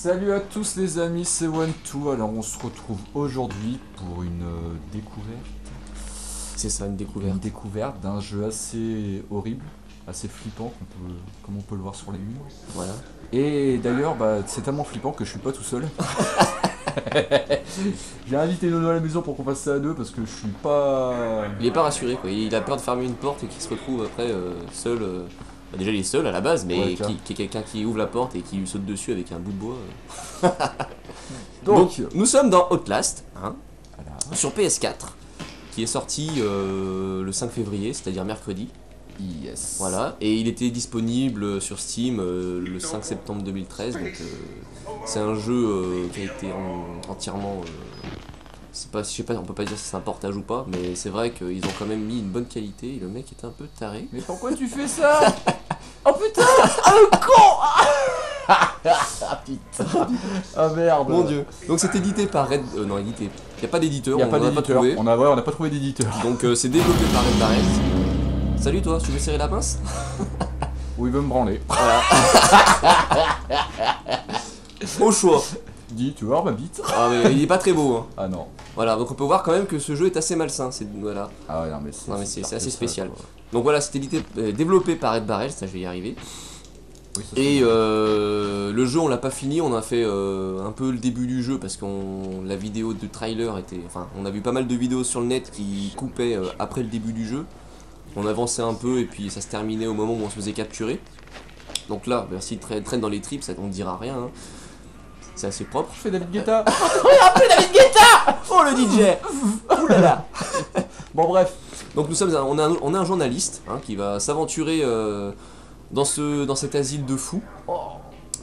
Salut à tous les amis, c'est one Two. Alors on se retrouve aujourd'hui pour une euh, découverte. C'est ça, une découverte. Une découverte d'un jeu assez horrible, assez flippant, peut, comme on peut le voir sur les murs. Voilà. Et d'ailleurs, bah, c'est tellement flippant que je suis pas tout seul. J'ai invité Nono à la maison pour qu'on fasse ça à deux parce que je suis pas. Il est pas rassuré quoi, il a peur de fermer une porte et qu'il se retrouve après euh, seul. euh, bah, déjà il est seul à la base, mais Ouais, qui, qui est quelqu'un qui ouvre la porte et qui lui saute dessus avec un bout de bois. euh. Donc, nous sommes dans Outlast, hein, voilà. sur PS4, qui est sorti euh, le 5 février, c'est-à-dire mercredi. Yes. Voilà, et il était disponible sur Steam euh, le 5 septembre 2013. Donc euh, c'est un jeu euh, qui a été en- entièrement. C'est pas, je sais pas, on peut pas dire si c'est un portage ou pas, mais c'est vrai qu'ils ont quand même mis une bonne qualité. Et le mec est un peu taré. Mais pourquoi tu fais ça? Oh putain Ah le con Ah putain Ah merde Mon dieu. Donc c'est édité par Red. euh, non, édité. Y a pas d'éditeur. A on pas a d'éditeur. trouvé. On a, ouais, on n'a pas trouvé d'éditeur. Donc euh, c'est développé par Red Barrett. Salut toi, tu veux serrer la pince? Où il veut me branler. Au choix. Dis, tu voir ma bite? Ah mais il est pas très beau. Hein. Ah non. Voilà, donc on peut voir quand même que ce jeu est assez malsain. C'est voilà. Ah ouais, non mais c'est Non, mais c'est- assez ça, spécial. Donc voilà, édité, euh, développé par Red Barrel, ça je vais y arriver. Oui, Et euh, le jeu, on l'a pas fini, on a fait euh, un peu le début du jeu parce qu'on la vidéo de trailer était, enfin, on a vu pas mal de vidéos sur le net qui coupaient euh, après le début du jeu. On avançait un peu et puis ça se terminait au moment où on se faisait capturer. Donc là, bah, s'il traîne, traîne dans les tripes, ça on ne dira rien. hein. C'est assez propre. Je fais David Guetta. Oh le DJ Oulala. Bon bref. Donc nous sommes, un- on a un, on a un journaliste hein, qui va s'aventurer euh, dans ce, dans cet asile de fous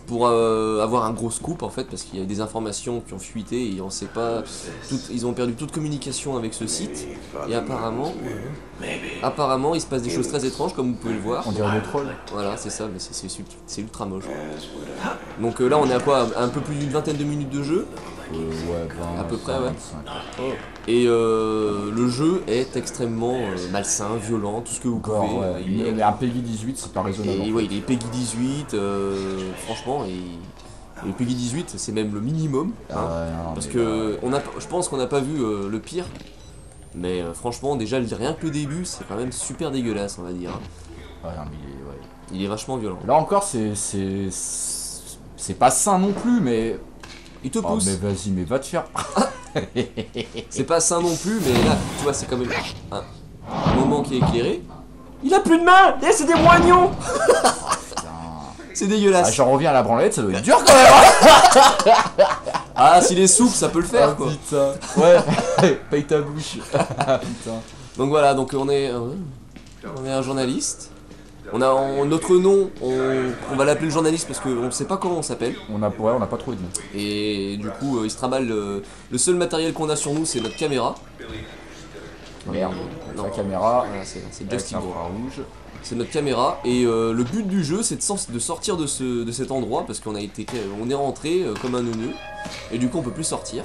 pour euh, avoir un gros scoop en fait parce qu'il y a des informations qui ont fuité et on sait pas, tout- ils ont perdu toute communication avec ce site et apparemment, apparemment il se passe des choses très étranges comme vous pouvez le voir. On dirait des trolls. Voilà, c'est ça, mais c'est- ultra moche. Donc euh, là on est à quoi? Un peu plus d'une vingtaine de minutes de jeu ouais, 20, À peu près, ouais. 25. et euh, le jeu est extrêmement euh, malsain, violent, tout ce que vous Gore, pouvez. ouais. il est- un Peggy 18, c'est pas raisonnable. Et ouais, il est Peggy 18, euh, franchement, et, et Peggy 18, c'est même le minimum. hein, Ah non, parce que là- on a, je pense qu'on n'a pas vu le pire. Mais franchement, déjà, rien que le début, c'est quand même super dégueulasse, on va dire. hein. Ouais, non, mais il est-. Il est vachement violent. Là encore. C'est c'est pas sain non plus, mais. Il te Oh, pousse. mais vas-y, mais va te faire. C'est pas sain non plus, mais là, tu vois, c'est quand même un, moment qui est éclairé. Il a plus de main Eh, c'est des moignons. C'est Ah, dégueulasse. j'en reviens à la branlette, ça doit être dur quand même. hein. Ah, s'il est souple, ça peut le faire, Ah, quoi. putain. Ouais, paye ta bouche. Ah, putain. Donc voilà, donc on est, euh, on est un journaliste. On a on- notre nom, on, on va l'appeler le journaliste parce qu'on ne sait pas comment on s'appelle. On a, ouais, on a pas trouvé de nom. Et du coup, euh, il se trimballe. euh, le seul matériel qu'on a sur nous, c'est notre caméra. Merde. Non. La caméra. Voilà, c'est c'est avec Justin Bieber. rouge. C'est notre caméra. Et euh, le but du jeu, c'est de, sens- de sortir de, ce, de cet endroit parce qu'on a été, on est rentré euh, comme un neuneu. Et du coup, on peut plus sortir.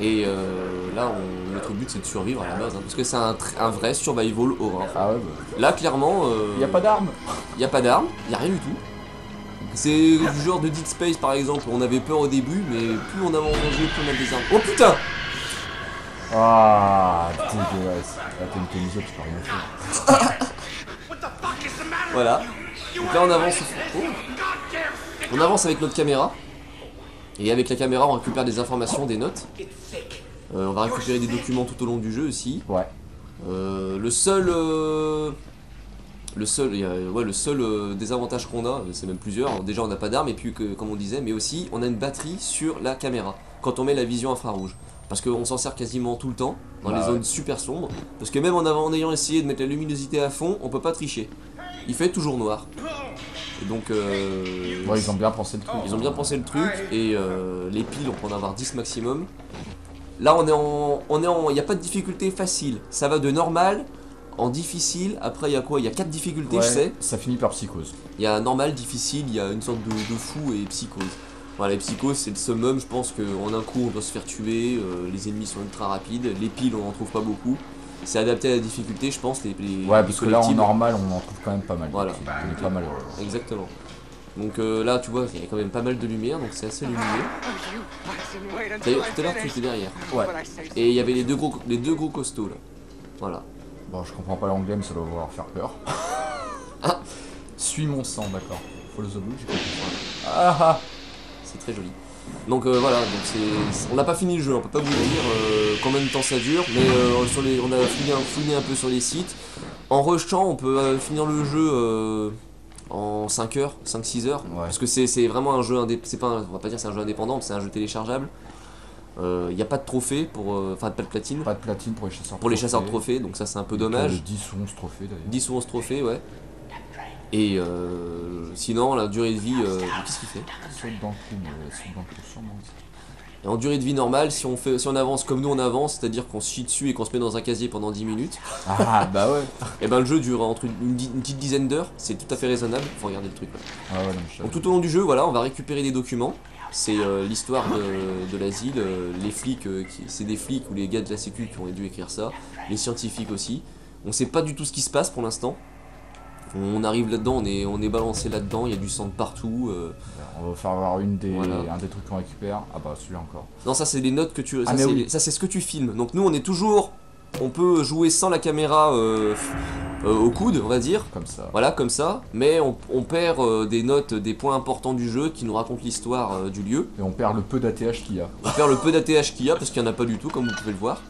Et euh, là, on- notre but, c'est de survivre à la base, hein, parce que c'est un, vrai survival horror. Ah ouais, bah. Là, clairement, euh, Y a pas d'armes. Il a pas d'armes, il a rien du tout. C'est du genre de Dead Space par exemple, on avait peur au début, mais plus on le jeu, plus on a des armes. Oh putain Ah, dégueulasse. Là, une camisole, tu peux rien faire. Voilà. Donc là on avance. Oh. On avance avec notre caméra. Et avec la caméra on récupère des informations, des notes. Euh, on va récupérer des documents tout au long du jeu aussi. Ouais. Euh, le seul. euh, Le seul, ouais, le seul désavantage qu'on a, c'est même plusieurs. Déjà, on n'a pas d'armes, et puis, que, comme on disait, mais aussi, on a une batterie sur la caméra quand on met la vision infrarouge. Parce qu'on s'en sert quasiment tout le temps, dans Bah les ouais. zones super sombres. Parce que même en, avant- en ayant essayé de mettre la luminosité à fond, on peut pas tricher. Il fait toujours noir. Et donc, euh, Ouais, ils ont bien pensé le truc. ils ont bien pensé le truc et euh, les piles on peut en avoir 10 maximum. Là on est en on est en il n'y a pas de difficulté facile. Ça va de normal en difficile. Après il y a quoi? Il y a 4 difficultés, Ouais, je sais. Ça finit par psychose. Il y a normal, difficile, il y a une sorte de, de fou et psychose. Voilà, les psychoses c'est le summum, je pense qu'en un coup on doit se faire tuer, euh, les ennemis sont ultra rapides, les piles on en trouve pas beaucoup. C'est adapté à la difficulté, je pense, les, les Ouais, les parce que là, en normal, on en trouve quand même pas mal. Voilà. Donc, il est pas mal. Exactement. Donc euh, là, tu vois, il y a quand même pas mal de lumière, donc c'est assez lumineux. D'ailleurs, tout à l'heure, tu étais derrière. Ouais. Et il y avait les deux gros, les deux gros costauds là. Voilà. Bon, je comprends pas l'anglais, mais ça doit vouloir faire peur. Ah. Suis mon sang, d'accord. Follow the blue, j'ai compris. Ah ah C'est très joli. Donc euh, voilà, donc on n'a pas fini le jeu, on peut pas vous dire euh, combien de temps ça dure, mais euh, sur les, on a fouillé un, fouillé un peu sur les sites. En rushant, on peut finir le jeu en 5 heures, 5-6 heures, Ouais. parce que c'est, vraiment un jeu indépendant, c'est pas, un- on va pas dire c'est un jeu indépendant, c'est un jeu téléchargeable. Il n'y a pas de trophée, pour, enfin pas de platine, Pas de platine pour les chasseurs pour les chasseurs de trophées, donc ça c'est un peu dommage. 10 ou 11 trophées d'ailleurs. 10 ou 11 trophées, ouais. Et euh, sinon, la durée de vie, euh, qu'est-ce qu'il fait sûrement. Et en durée de vie normale, si on, fait, si on avance comme nous on avance, c'est-à-dire qu'on se chie dessus et qu'on se met dans un casier pendant 10 minutes, Ah bah ouais et ben le jeu dure entre une, une di- une petite dizaine d'heures, c'est tout à fait raisonnable, faut regarder le truc là. Ah ouais, non, Donc tout au long du jeu, voilà, on va récupérer des documents. C'est euh, l'histoire de, de l'asile, euh, les flics, euh, c'est des flics ou les gars de la sécu qui ont dû écrire ça, les scientifiques aussi. On sait pas du tout ce qui se passe pour l'instant. On arrive là-dedans, on est, on est balancé là-dedans, il y a du sang de partout. euh. On va faire voir une des, Voilà. un des trucs qu'on récupère. Ah bah celui-là encore. Non, ça c'est les notes que tu. Ah, ça, mais c'est oui. ça, c'est ce que tu filmes. Donc nous on est toujours. On peut jouer sans la caméra euh, euh, au coude, on va dire. Comme ça. Voilà, comme ça. Mais on, on perd des notes, des points importants du jeu qui nous racontent l'histoire du lieu. Et on perd le peu d'ATH qu'il y a. On perd le peu d'ATH qu'il y a parce qu'il n'y en a pas du tout, comme vous pouvez le voir.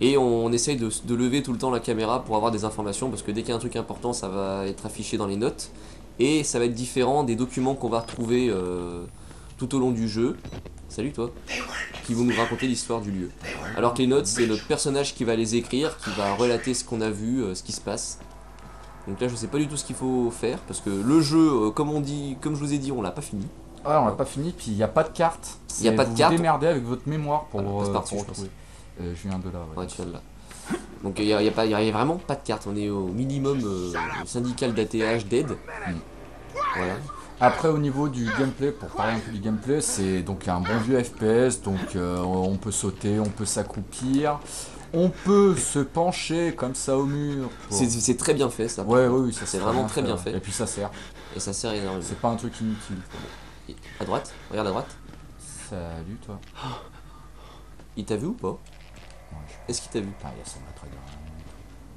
Et on essaye de, de lever tout le temps la caméra pour avoir des informations parce que dès qu'il y a un truc important, ça va être affiché dans les notes. Et ça va être différent des documents qu'on va retrouver euh, tout au long du jeu. Salut toi Qui vont nous raconter l'histoire du lieu. Alors que les notes, c'est le personnage qui va les écrire, qui va relater ce qu'on a vu, euh, ce qui se passe. Donc là, je sais pas du tout ce qu'il faut faire parce que le jeu, euh, comme on dit, comme je vous ai dit, on l'a pas fini. Ouais, on l'a pas fini, puis il n'y a pas de carte. Il y a pas de vous carte. Vous démerdez avec votre mémoire pour, Ah, euh, retrouver. Euh, viens de là, ouais. Ouais, tu viens de là. Donc il n'y a, y a pas- y a vraiment pas de carte, on est au minimum euh, syndical d'ATH d'aide. Mm. Voilà. Après au niveau du gameplay, pour parler un peu du gameplay, c'est donc un bon vieux FPS, donc euh, on peut sauter, on peut s'accroupir, on peut se pencher comme ça au mur. pour- C'est très bien fait ça. Ouais, ouais, oui, ça C'est vraiment très bien fait. Et puis ça sert, Et ça sert énormément. c'est pas un truc inutile. À droite, regarde à droite. Salut toi. Il t'a vu ou pas? Est-ce qu'il t'a vu Putain, il y a derrière.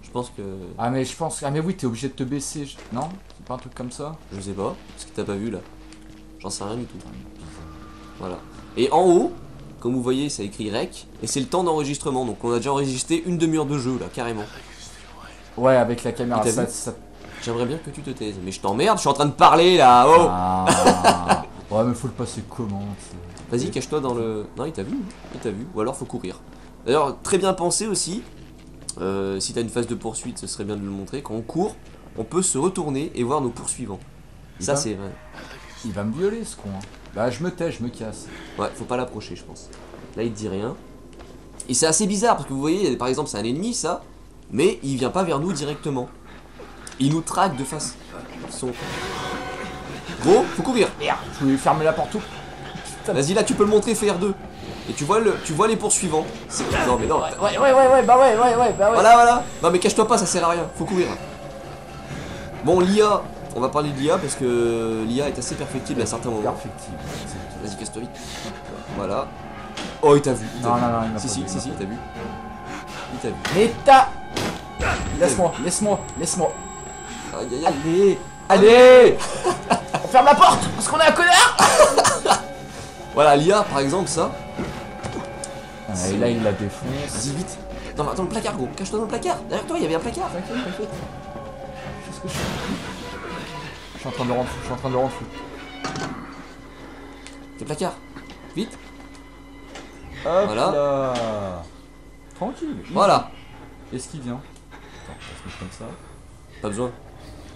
Je pense que. Ah mais je pense, ah mais oui, t'es obligé de te baisser, je- non? C'est pas un truc comme ça? Je sais pas. Parce que t'as pas vu là. J'en sais rien du tout. Voilà. Et en haut, comme vous voyez, ça écrit REC. Et c'est le temps d'enregistrement. Donc on a déjà enregistré une demi-heure de jeu là, carrément. Ouais, avec la caméra, t'a ça, ça- J'aimerais bien que tu te taises. Mais je t'emmerde, je suis en train de parler là. Oh Ah. ouais, mais faut le passer comment Vas-y, cache-toi dans le. Non, il t'a vu, il t'a vu. Ou alors faut courir. D'ailleurs, très bien pensé aussi. euh, si t'as une phase de poursuite, ce serait bien de le montrer. Quand on court, on peut se retourner et voir nos poursuivants. Il Ça, va c'est vrai. Il va me violer ce con. hein. Bah je me tais, je me casse. Ouais, faut pas l'approcher, je pense. Là, il te dit rien. Et c'est assez bizarre parce que vous voyez, par exemple, c'est un ennemi, ça. Mais il vient pas vers nous directement. Il nous traque de face. Son. Gros, faut courir. Merde, je voulais fermer la porte. Vas-y, là, tu peux le montrer, fais R2. Et tu vois, le, tu vois les poursuivants. C'est- Non, mais non. Ouais, ouais, ouais, ouais, bah ouais, ouais, ouais, bah ouais. Voilà, voilà. Non, mais cache-toi pas, ça sert à rien. Faut courir. Bon, l'IA, on va parler de l'IA parce que l'IA est assez perfectible à certains moments. Perfectible. Vas-y, casse-toi vite. Voilà. Oh, il t'a vu. il Non, vu. non, non, il m'a Si, pas si, si, si, il t'a vu. Il t'a vu. Mais t'as Laisse-moi, laisse-moi, laisse-moi. Aïe, aïe, aïe. Allez, allez On ferme la porte parce qu'on est un connard Voilà, l'IA, par exemple, ça. Ah, Et là, il la défonce. Vas-y, vite. Dans, dans le placard, gros. Cache-toi dans le placard. Derrière toi, il y avait un placard. T'inquiète, t'inquiète. Qu'est-ce que je fais Je suis en train de le rendre fou, je suis en train de le rendre fou. Le placard. Vite. Hop Voilà. là Tranquille. Voilà. Est-ce qu'il vient? Attends, on va se mettre comme ça. Pas besoin.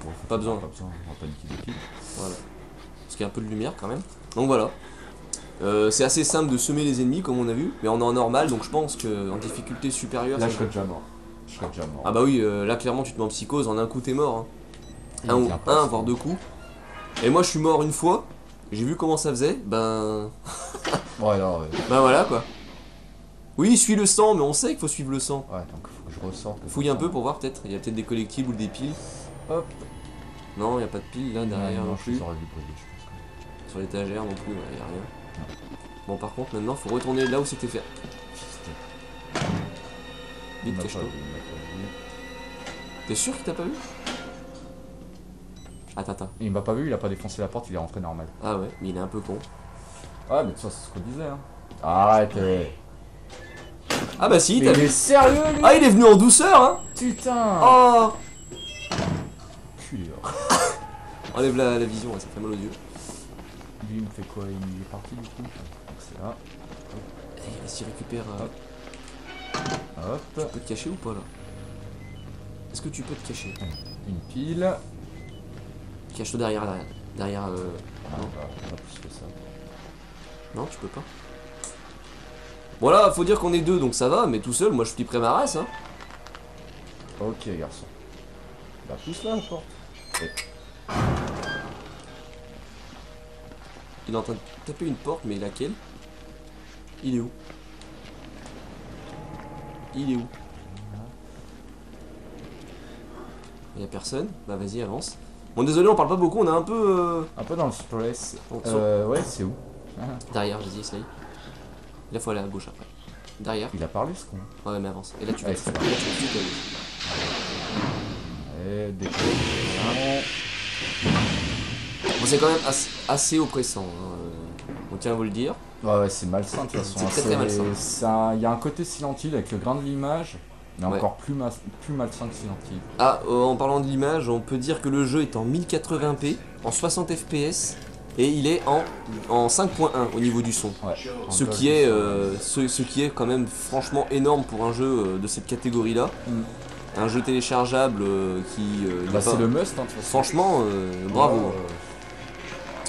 Bon, Pas besoin. Pas besoin, on va paniquer des piles. Voilà. Parce qu'il y a un peu de lumière quand même. Donc voilà. Euh, c'est assez simple de semer les ennemis comme on a vu, mais on est en normal donc je pense que en difficulté supérieure. Là, je serais déjà mort. Je serais déjà mort. Ah bah oui, euh, là clairement tu te mets en psychose, en un coup t'es mort. hein. Un, ou- un voire deux coups. Et moi je suis mort une fois, j'ai vu comment ça faisait, ben. Ouais. Ben voilà quoi. Oui, suis le sang, mais on sait qu'il faut suivre le sang. Ouais, donc faut que je ressorte. le Fouille un peu pour voir peut-être, il y a peut-être des collectibles ou des piles. Hop. Non, il n'y a pas de piles là derrière non, plus. je pense. sur l'étagère non plus, il y a rien. Bon, par contre, maintenant, faut retourner là où c'était fait. Vite, cache-toi. T'es sûr qu'il t'a pas vu? Attends, attends. Il m'a pas vu, il a pas défoncé la porte, il est rentré normal. Ah ouais, mais il est un peu con. Ouais, mais ça, c'est ce qu'on disait. Hein. Arrête. Ah bah si, t'as il vu est sérieux, lui? Ah, il est venu en douceur, hein Putain Oh. Enlève la, la vision, ça fait mal aux yeux. Lui, il me fait quoi? Il est parti, du coup? Donc, C'est là. Eh, Vas-y, récupère. euh, Hop. Tu peux te cacher ou pas là? Est-ce que tu peux te cacher? Une pile. Cache-toi derrière, derrière. Derrière. euh, Ah, Non. bah, pas plus que ça. Non, tu peux pas. Voilà, faut dire qu'on est deux donc ça va, mais tout seul, moi je flipperais ma race, hein. Ok, garçon. Bah, pousse là, porte. Il est en train de taper une porte, mais laquelle? Il est où? Il est où? Il y a personne? Bah vas-y, avance. Bon, désolé, on parle pas beaucoup, on est un peu. euh, Un peu dans le stress. Euh, ouais, c'est où? Ah, Derrière, vas-y, essaye. Là, faut aller à gauche après. Derrière. Il a parlé, ce con. Ouais, mais avance. Et là, tu vas. Ouais, c'est là, tu vas tout à gauche. Et. Bon, c'est quand même assez, assez oppressant. hein, euh, On tient à vous le dire. Ouais, ouais, c'est malsain de toute façon. C'est hein. très, très malsain. c'est Il y a un côté Silent Hill avec le grain de l'image, mais Ouais. encore plus, ma- plus malsain que Silent Hill. Ah, euh, en parlant de l'image, on peut dire que le jeu est en 1080p, en 60 fps, et il est en, en 5.1 au niveau du son. Ouais. Ce qui, est, euh, ce, ce qui est quand même franchement énorme pour un jeu de cette catégorie-là. Mm. Un jeu téléchargeable euh, qui... euh, Bah, c'est le must, hein, de toute façon. Franchement, bravo.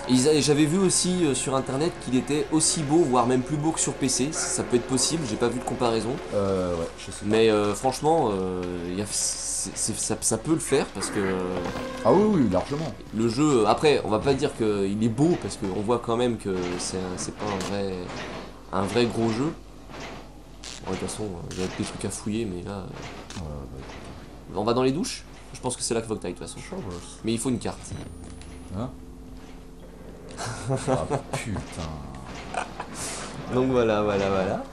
J'avais vu aussi euh, sur internet qu'il était aussi beau, voire même plus beau que sur PC. Ça peut être possible, j'ai pas vu de comparaison. Euh, ouais, je sais pas. Mais euh, franchement, euh, ça, ça peut le faire parce que euh, Ah oui, oui, largement. le jeu. Après, on va pas dire qu'il est beau parce qu'on voit quand même que c'est pas un vrai, un vrai gros jeu. Bon, de toute façon, euh, il y a des trucs à fouiller, mais là. euh, Ouais, ouais. on va dans les douches Je pense que c'est là qu'il faut que de toute façon. Mais il faut une carte. Hein? Ah putain. Donc voilà, voilà, voilà.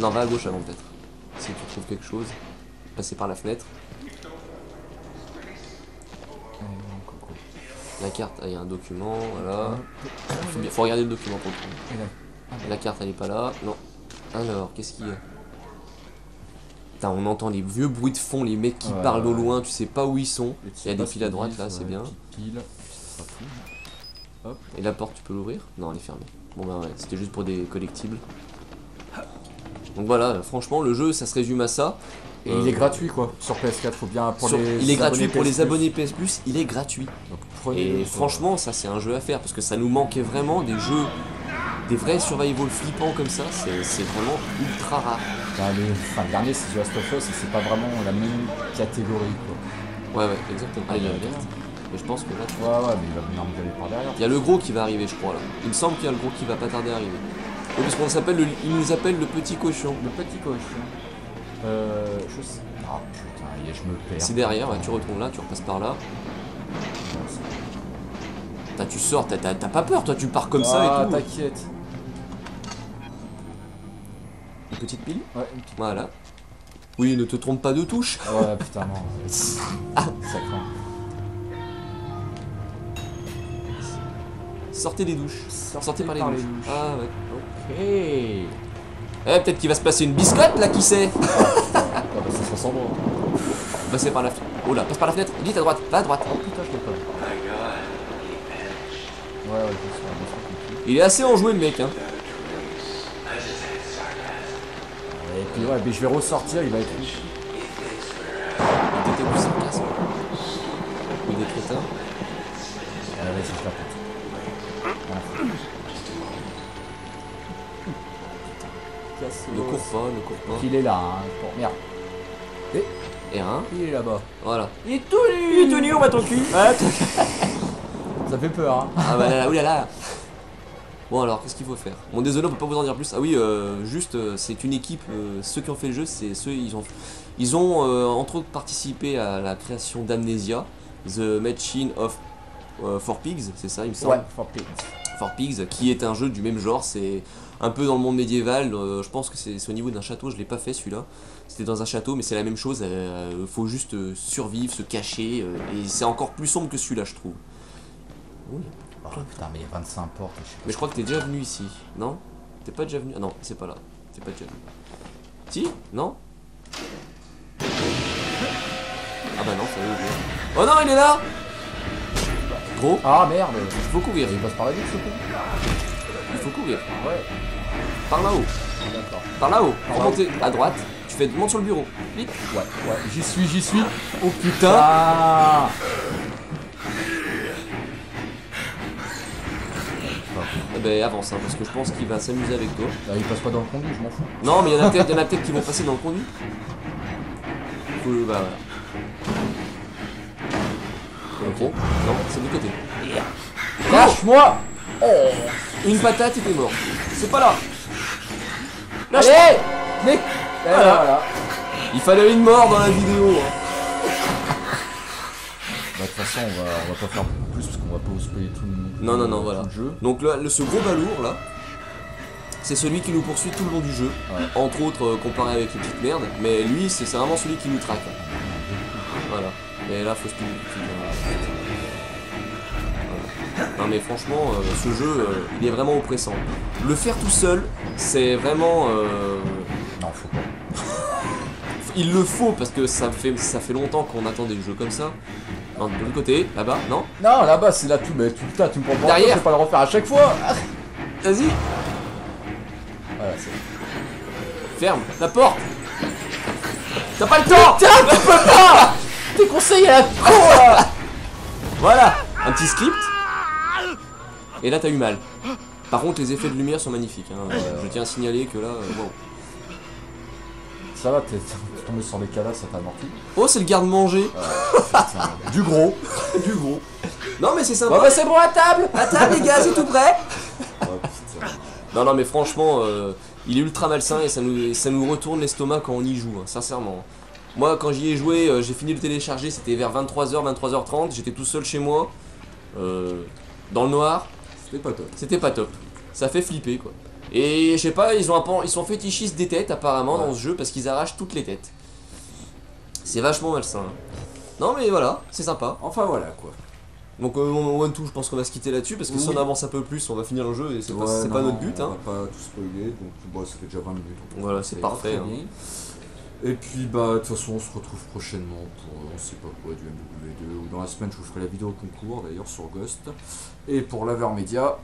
Non, va à gauche avant peut-être. Si tu trouves quelque chose, passer par la fenêtre. La carte, ah, il y a un document, voilà. Faut, bien- faut regarder le document pour le trouver. La carte elle est pas là, non. Alors, qu'est-ce qu'il y a? Putain, on entend les vieux bruits de fond, les mecs qui Ouais, parlent au loin, tu sais pas où ils sont. Il y a des piles à droite là, c'est bien. Pile. Hop. Et la porte, tu peux l'ouvrir Non, elle est fermée. Bon bah ouais, c'était juste pour des collectibles. Donc voilà, franchement, le jeu, ça se résume à ça. Et Euh, il est gratuit quoi, sur PS4, faut bien pour Sur- les il est gratuit pour les abonnés PS Plus, il est gratuit. Donc Et franchement, ça c'est un jeu à faire parce que ça nous manquait vraiment des jeux, des vrais survival flippants comme ça. C'est c'est vraiment ultra rare. Bah, le, enfin, le dernier c'est The Last of Us et c'est pas vraiment la même catégorie quoi. Ouais, ouais, exactement. Ah, Mais je pense que là, tu Ouais ouais mais il va venir me gueuler par derrière. Il y a le gros qui va arriver, je crois là. Il me semble qu'il y a le gros qui va pas tarder à arriver. Oui, parce qu'on s'appelle, le- il nous appelle le petit cochon. Le petit cochon. Euh. Je sais. Ah putain, je me perds. C'est derrière, ouais, tu retournes là, tu repasses par là. T'as, tu sors, t'as, pas peur, toi, tu pars comme ça ah, et tout. t'inquiète. Une petite pile, Ouais, une petite- voilà. Oui, ne te trompe pas de touche. Ouais putain non. Ah, ça craint. Sortez des douches. Sortez par les douches. Ah ouais. Ok. Eh, peut-être qu'il va se passer une biscotte là, qui sait Ah bah ça se ressemble. Passer par la fenêtre. Oh là, passe par la fenêtre, vite à droite, va à droite. Oh putain je l'ai pas. Ouais ouais je. Il est assez enjoué le mec, hein. Et puis ouais, mais je vais ressortir, il va être riche. Il était plus sarcasme. Il est crétin. Ah, vas-y, je Ne cours pas, ne cours pas. Il est là, hein. Bon, merde. Et un, Il est là-bas. voilà. Il est tout nu Il est tout nu, on va ton cul Ça fait peur, hein. Ah bah là là, oulala Bon alors, qu'est-ce qu'il faut faire? Bon désolé, on peut pas vous en dire plus. Ah oui, euh, juste, euh, c'est une équipe, euh, ceux qui ont fait le jeu, c'est ceux, ils ont, ils ont entre autres participé à la création d'Amnesia, The Machine of For Pigs, c'est ça, il me semble? Ouais, for pigs. For Pigs, qui est un jeu du même genre, c'est un peu dans le monde médiéval, euh, je pense que c'est au niveau d'un château, je l'ai pas fait celui-là. C'était dans un château, mais c'est la même chose, il faut juste euh, survivre, se cacher, euh, et c'est encore plus sombre que celui-là, je trouve. Oui. Oh putain, mais il y a 25 portes. Je. Mais je crois que t'es déjà venu ici, non? T'es pas déjà venu? Ah non, c'est pas là, t'es pas déjà venu. Si? Non? Ah bah non, ça y est. Oh non, il est là Gros, Ah merde il faut courir, Il passe par la ville, ce coup il faut courir. Ouais. Par là-haut, D'accord. par là-haut, remonter à droite, tu fais monte sur le bureau. Vite Ouais, ouais, j'y suis, j'y suis. Oh putain Ah Eh ben avance, hein, parce que je pense qu'il va s'amuser avec toi. Ah, Il passe pas dans le conduit, je m'en fous. Non, mais il y en a peut-être qui vont passer dans le conduit. Faut, bah voilà. Ok. Non, c'est du côté. Lâche-moi Oh Une patate et t'es mort. C'est pas là. Allez Mais Voilà. voilà. Il fallait une mort dans la vidéo. hein. Bah, de toute façon, on va, on va pas faire plus parce qu'on va pas vous spoiler tout le, Non, non, non, tout voilà. jeu. Donc là, le, ce gros balourd là, c'est celui qui nous poursuit tout le long du jeu. Ouais. Entre autres, euh, comparé avec les petites merdes. Mais lui, c'est vraiment celui qui nous traque. Et là, faut se plier. Voilà. Non mais franchement, euh, ce jeu, euh, il est vraiment oppressant. Le faire tout seul, c'est vraiment... euh, Non, faut pas. il le faut parce que ça fait, ça fait longtemps qu'on attend des jeux comme ça. Non, de l'autre côté, là-bas, non? Non, là-bas, c'est là tout. Mais tout le tas, tu me prends pour un Derrière. con, je vais pas le refaire à chaque fois. Vas-y, Voilà, c'est. ferme la porte T'as pas le temps Tiens, tu peux pas Tes conseils à la con là Voilà, un petit script. Et là, t'as eu mal. Par contre, les effets de lumière sont magnifiques. hein. Euh, je tiens à signaler que là, euh, wow. Ça va, t'es tombé sur les cadavres, ça t'a amorti. Oh, c'est le garde-manger. Putain, du gros. Du gros. Non, mais c'est Bon sympa. bah c'est bon à table À table, les gars, c'est tout prêt Oh. Non, non, mais franchement, euh, il est ultra malsain et ça nous, ça nous retourne l'estomac quand on y joue, hein, sincèrement. Moi, quand j'y ai joué, euh, j'ai fini de télécharger, c'était vers 23h, 23h30, j'étais tout seul chez moi, euh, dans le noir, C'était pas top. c'était pas top. Ça fait flipper, quoi. Et je sais pas, ils, ont un ils sont fétichistes des têtes, apparemment, Ouais. dans ce jeu, parce qu'ils arrachent toutes les têtes. C'est vachement malsain. hein. Non, mais voilà, c'est sympa. Enfin voilà quoi. Donc, euh, One Two, je pense qu'on va se quitter là-dessus, parce que si on avance un peu plus, on va finir le jeu, et c'est pas, Ouais, notre but, On hein. va pas tout spoiler, donc bon, ça fait déjà 20 minutes. Voilà, c'est parfait, hein. Et puis bah de toute façon on se retrouve prochainement pour euh, on sait pas quoi du MW2 ou dans la semaine je vous ferai la vidéo concours d'ailleurs sur Ghost et pour l'Avermedia.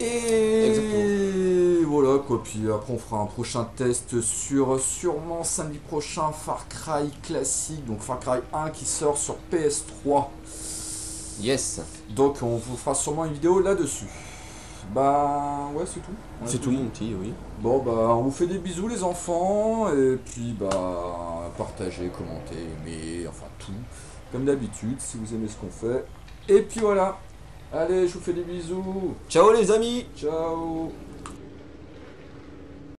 Et voilà quoi, puis après on fera un prochain test sur sûrement samedi prochain Far Cry classique, donc Far Cry 1 qui sort sur PS3. Yes. Donc on vous fera sûrement une vidéo là-dessus. Bah ouais c'est tout. C'est tout mon petit, oui. Bon bah on vous fait des bisous les enfants et puis bah partagez, commentez, aimez, enfin tout comme d'habitude si vous aimez ce qu'on fait. Et puis voilà. Allez, je vous fais des bisous. Ciao les amis Ciao.